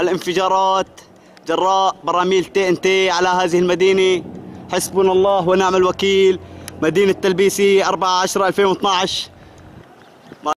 الانفجارات جراء براميل تي إن تي على هذه المدينة. حسبنا الله ونعم الوكيل. مدينة تلبيسي 14 2012